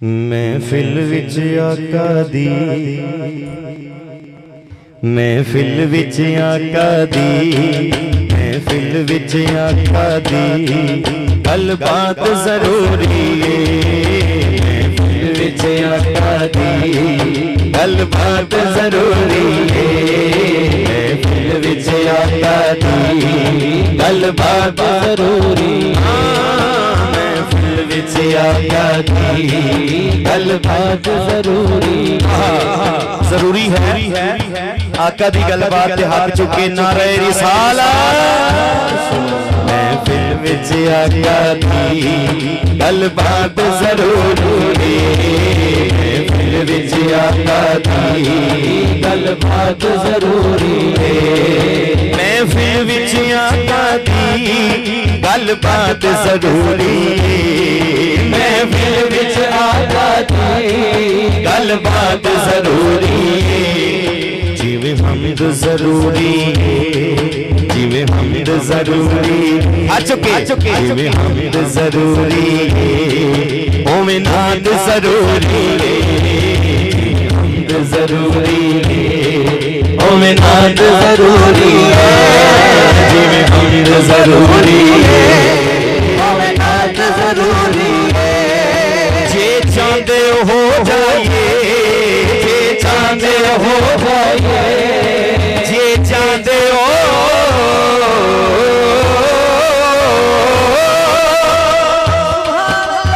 ਮਹਿਫਿਲ ਵਿੱਚ ਆਕਾ ਦੀ ਮਹਿਫਿਲ ਵਿੱਚ ਆਕਾ ਦੀ ਮਹਿਫਿਲ ਵਿੱਚ ਆਕਾ ਦੀ ਗੱਲਬਾਤ ਜ਼ਰੂਰੀ ਏ ਮਹਿਫਿਲ ਵਿੱਚ ਆਕਾ ਦੀ ਗੱਲਬਾਤ ਜ਼ਰੂਰੀ ਏ ਮਹਿਫਿਲ ਵਿੱਚ ਆਕਾ ਦੀ ਗੱਲਬਾਤ ਜ਼ਰੂਰੀ ਹਾਂ से आया की गलबात ज़रूरी ज़रूरी है आका दी गलबात हाथ चुके नारे रिसाला। महफिल विच आका दी गलबात ज़रूरी। महफिल विच आका गल बात ज़रूरी। महफिल विच आका गल बात ज़रूरी। महफिल बिच आ जाती गलबात ज़रूरी जिवे हमद ज़रूरी जिवे हमद ज़रूरी आ चुके जिवे हमद ज़रूरी ओवे नाद ज़रूरी हमद ज़रूरी ओवे नाद ज़रूरी जिवे हमद ज़रूरी ओवे नाद ज़रूरी जाइए। चांदे हो जाइए। जे चांदे हो।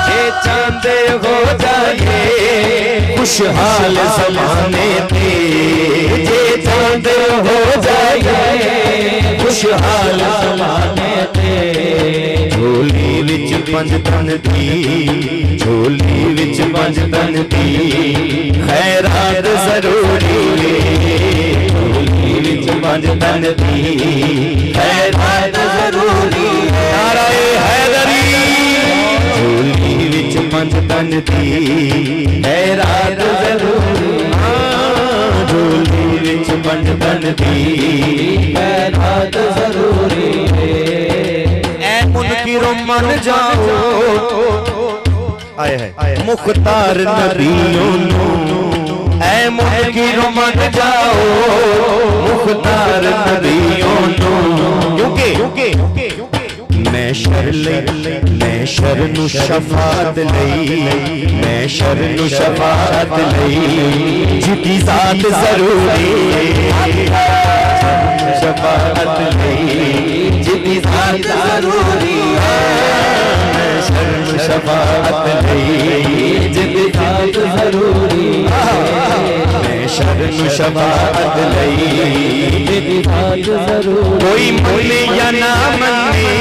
ये चांदे हो जाइए। खुशहाल समाने थे ये चांदे हो जाइए। खुशहाल समाने थे ਵਿੱਚ ਪੰਜ ਤਨ ਦੀ ਝੋਲੀ ਵਿੱਚ ਪੰਜ ਤਨ ਦੀ ਖੈਰਾਤ ਜ਼ਰੂਰੀ ਏ ਝੋਲੀ ਵਿੱਚ ਪੰਜ ਤਨ ਦੀ ਖੈਰਾਤ ਜ਼ਰੂਰੀ ਨਾਰਾਏ ਹੈਦਰੀ ਝੋਲੀ ਵਿੱਚ ਪੰਜ ਤਨ ਦੀ ਖੈਰਾਤ ਜ਼ਰੂਰੀ ਹਾਂ ਝੋਲੀ ਵਿੱਚ ਪੰਜ ਤਨ ਦੀ पीरो मन जाओ। आए है मुख्तार नबियों ऐ मुखीरो मन जाओ। मुख्तार नबियों क्योंकि मैं शर लई मैं शर नु शफात लई। मैं शर नु शफात लई। जिकी साथ ज़रूरी शफात लई। जिकी साथ ज़रूरी शफात नहीं जिदात ज़रूरी मैं शरण शफात नहीं ज़रूरी कोई मने या ना मने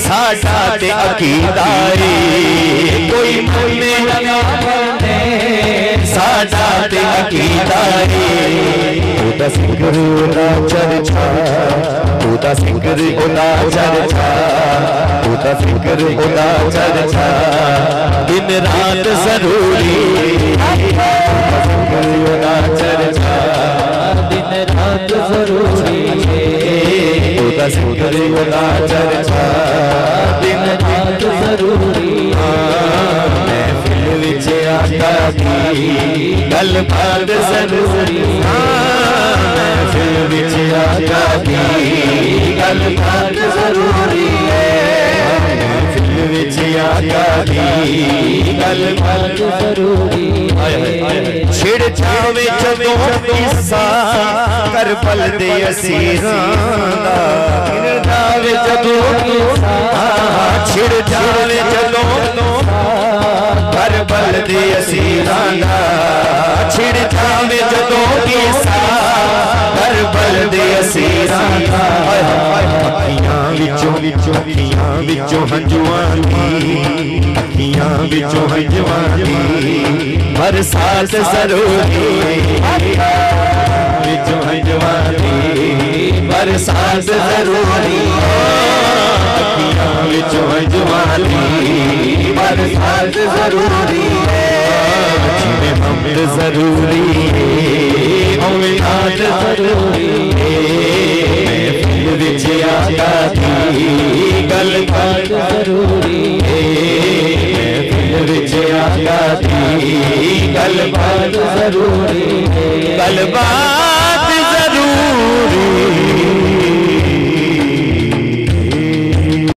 साडा ते कोई मने या ना मने साडा ते चर्चा तुझा फ़िक्र होना चर्चा तुझा फ़िक्र होना चर्चा दिन रात ज़रूरी फ़िक्र होना चर्चा दिन रात ज़रूरी तुझा फ़िक्र होना चर्चा दिन रात ज़रूरी मैं फिर विच आता थी गल बात ज़रूरी। विच आका की गल तक छिड़ जावे जदों किस्सा करबल दे असीरां दा छिड़ जावे जदों किस्सा छिड़ दे असीरां दा छिड़ जावे जदों किस्सा दे असीरा था अखियाँ विचों अखियाँ विचों बरसात सरोदी बरसात सरोदी अखियाँ विचों बरसात ज़रूरी है हम ज़रूरी है ਹੋਵੇ ਆਦ ਜ਼ਰੂਰੀ ਏ। ਮੈਂ ਫਿਰ ਵਿੱਚ ਆਦਾ ਦੀ ਗੱਲ ਕਰ ਜ਼ਰੂਰੀ ਏ। ਮੈਂ ਫਿਰ ਵਿੱਚ ਆਦਾ ਦੀ ਗੱਲ ਕਰ ਜ਼ਰੂਰੀ ਏ। ਗੱਲ ਬਾਤ ਜ਼ਰੂਰੀ